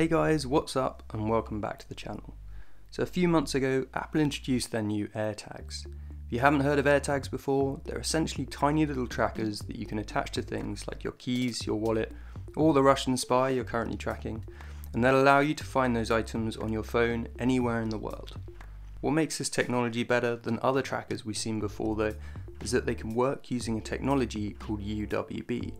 Hey guys, what's up and welcome back to the channel. So a few months ago, Apple introduced their new AirTags. If you haven't heard of AirTags before, they're essentially tiny little trackers that you can attach to things like your keys, your wallet, or the Russian spy you're currently tracking, and they'll allow you to find those items on your phone anywhere in the world. What makes this technology better than other trackers we've seen before though, is that they can work using a technology called UWB,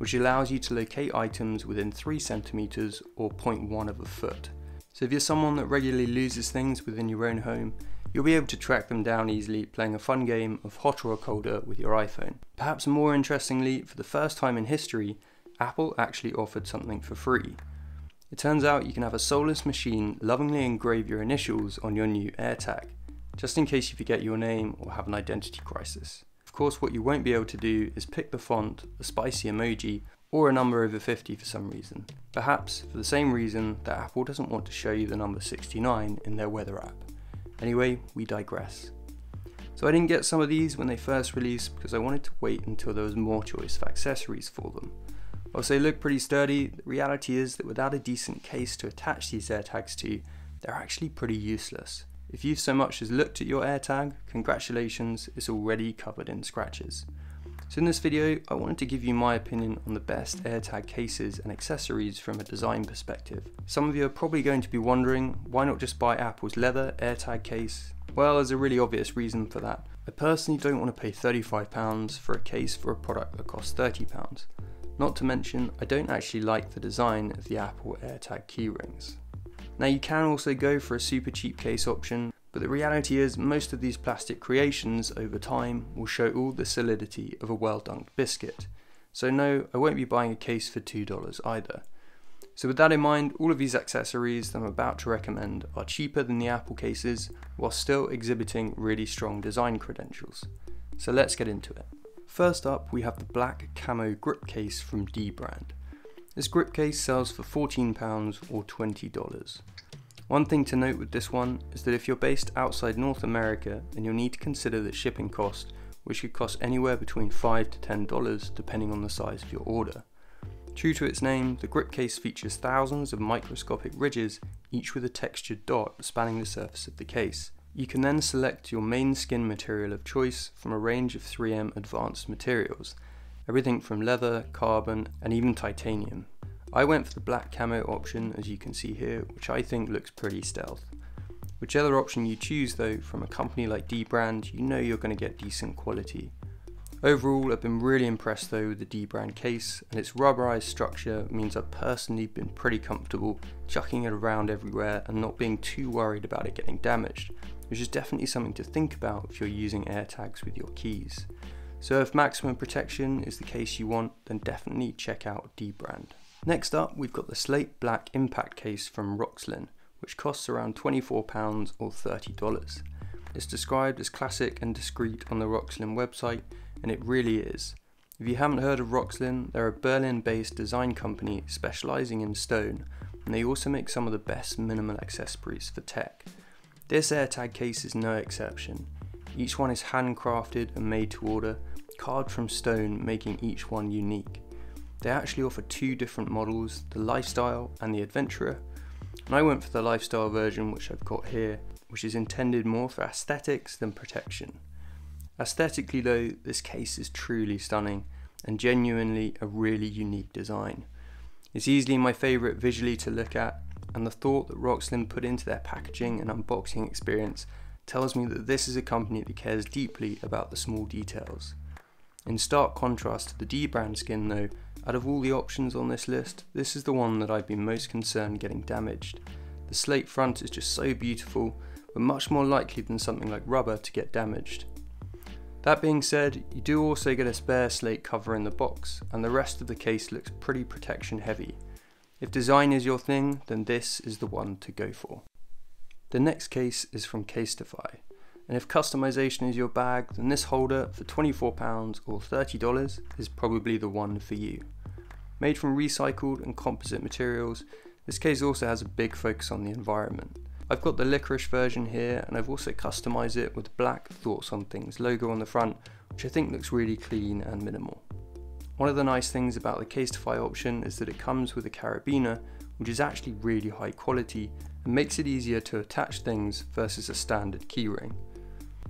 which allows you to locate items within 3 centimeters or 0.1 of a foot. So if you're someone that regularly loses things within your own home, you'll be able to track them down easily playing a fun game of hotter or colder with your iPhone. Perhaps more interestingly, for the first time in history, Apple actually offered something for free. It turns out you can have a soulless machine lovingly engrave your initials on your new AirTag, just in case you forget your name or have an identity crisis. Course, what you won't be able to do is pick the font, a spicy emoji, or a number over 50 for some reason. Perhaps for the same reason that Apple doesn't want to show you the number 69 in their weather app. Anyway, we digress. So I didn't get some of these when they first released because I wanted to wait until there was more choice of accessories for them. Whilst they look pretty sturdy, the reality is that without a decent case to attach these AirTags to, they're actually pretty useless. If you've so much as looked at your AirTag, congratulations, it's already covered in scratches. So in this video, I wanted to give you my opinion on the best AirTag cases and accessories from a design perspective. Some of you are probably going to be wondering, why not just buy Apple's leather AirTag case? Well, there's a really obvious reason for that. I personally don't want to pay £35 for a case for a product that costs £30. Not to mention, I don't actually like the design of the Apple AirTag keyrings. Now you can also go for a super cheap case option, but the reality is most of these plastic creations over time will show all the solidity of a well dunked biscuit. So no, I won't be buying a case for $2 either. So with that in mind, all of these accessories that I'm about to recommend are cheaper than the Apple cases, while still exhibiting really strong design credentials. So let's get into it. First up, we have the black camo grip case from dbrand. This grip case sells for £14 or $20. One thing to note with this one is that if you're based outside North America, then you'll need to consider the shipping cost, which could cost anywhere between 5 to $10 depending on the size of your order. True to its name, the grip case features thousands of microscopic ridges, each with a textured dot spanning the surface of the case. You can then select your main skin material of choice from a range of 3M advanced materials, everything from leather, carbon, and even titanium. I went for the black camo option as you can see here, which I think looks pretty stealth. Whichever option you choose though, from a company like dbrand, you know you're going to get decent quality. Overall, I've been really impressed though with the dbrand case, and its rubberized structure means I've personally been pretty comfortable chucking it around everywhere and not being too worried about it getting damaged, which is definitely something to think about if you're using AirTags with your keys. So if maximum protection is the case you want, then definitely check out dbrand. Next up, we've got the slate black impact case from Roxxlyn, which costs around £24 or $30. It's described as classic and discreet on the Roxxlyn website, and it really is. If you haven't heard of Roxxlyn, they're a Berlin based design company specialising in stone, and they also make some of the best minimal accessories for tech. This AirTag case is no exception. Each one is handcrafted and made to order, carved from stone, making each one unique. They actually offer two different models, the Lifestyle and the Adventurer, and I went for the Lifestyle version which I've got here, which is intended more for aesthetics than protection. Aesthetically though, this case is truly stunning and genuinely a really unique design. It's easily my favourite visually to look at, and the thought that Roxxlyn put into their packaging and unboxing experience tells me that this is a company that cares deeply about the small details. In stark contrast to the dbrand skin though, out of all the options on this list, this is the one that I've been most concerned getting damaged. The slate front is just so beautiful, but much more likely than something like rubber to get damaged. That being said, you do also get a spare slate cover in the box, and the rest of the case looks pretty protection heavy. If design is your thing, then this is the one to go for. The next case is from Casetify. And if customization is your bag, then this holder for £24 or $30 is probably the one for you. Made from recycled and composite materials, this case also has a big focus on the environment. I've got the licorice version here and I've also customized it with black Thoughts on Things logo on the front, which I think looks really clean and minimal. One of the nice things about the Casetify option is that it comes with a carabiner, which is actually really high quality and makes it easier to attach things versus a standard keyring.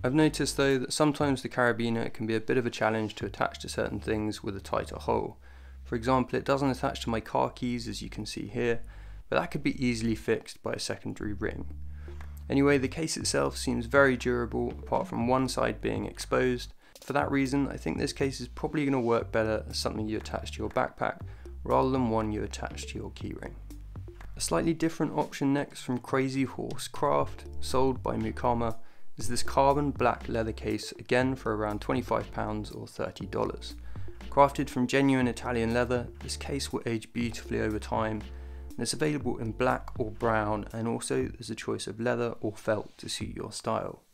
I've noticed though that sometimes the carabiner can be a bit of a challenge to attach to certain things with a tighter hole. For example, it doesn't attach to my car keys as you can see here, but that could be easily fixed by a secondary ring. Anyway, the case itself seems very durable apart from one side being exposed. For that reason, I think this case is probably going to work better as something you attach to your backpack rather than one you attach to your keyring. A slightly different option next from Crazy Horse Craft, sold by Mukama, is this carbon black leather case again for around £25 or $30. Crafted from genuine Italian leather, this case will age beautifully over time and it's available in black or brown and also there's a choice of leather or felt to suit your style.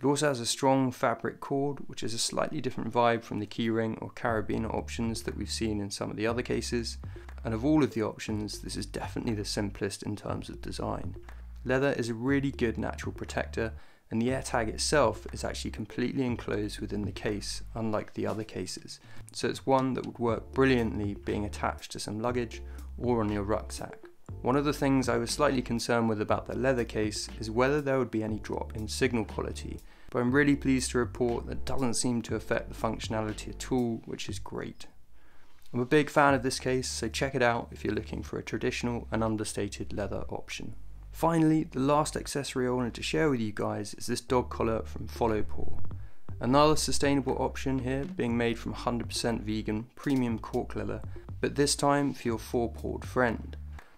It also has a strong fabric cord which is a slightly different vibe from the keyring or carabiner options that we've seen in some of the other cases and of all of the options this is definitely the simplest in terms of design. Leather is a really good natural protector and the AirTag itself is actually completely enclosed within the case, unlike the other cases. So it's one that would work brilliantly being attached to some luggage or on your rucksack. One of the things I was slightly concerned with about the leather case is whether there would be any drop in signal quality, but I'm really pleased to report that doesn't seem to affect the functionality at all, which is great. I'm a big fan of this case, so check it out if you're looking for a traditional and understated leather option. Finally, the last accessory I wanted to share with you guys is this dog collar from Followpaw. Another sustainable option here being made from 100% vegan premium cork leather but this time for your four-pawed friend.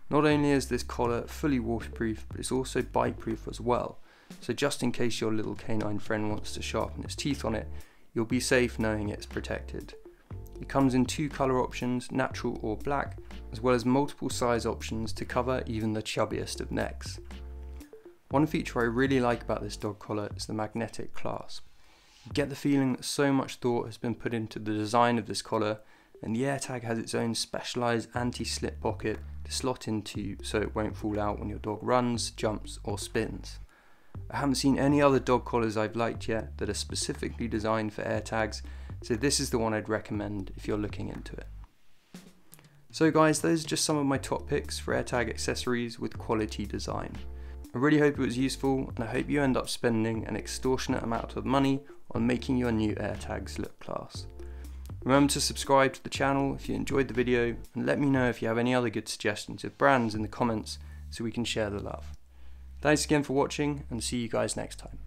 Not only is this collar fully waterproof, but it's also bite-proof as well, so just in case your little canine friend wants to sharpen its teeth on it, you'll be safe knowing it's protected. It comes in two colour options, natural or black, as well as multiple size options to cover even the chubbiest of necks. One feature I really like about this dog collar is the magnetic clasp. You get the feeling that so much thought has been put into the design of this collar and the AirTag has its own specialised anti-slip pocket to slot into so it won't fall out when your dog runs, jumps or spins. I haven't seen any other dog collars I've liked yet that are specifically designed for AirTags, so this is the one I'd recommend if you're looking into it. So guys, those are just some of my top picks for AirTag accessories with quality design. I really hope it was useful and I hope you end up spending an extortionate amount of money on making your new AirTags look class. Remember to subscribe to the channel if you enjoyed the video and let me know if you have any other good suggestions of brands in the comments so we can share the love. Thanks again for watching and see you guys next time.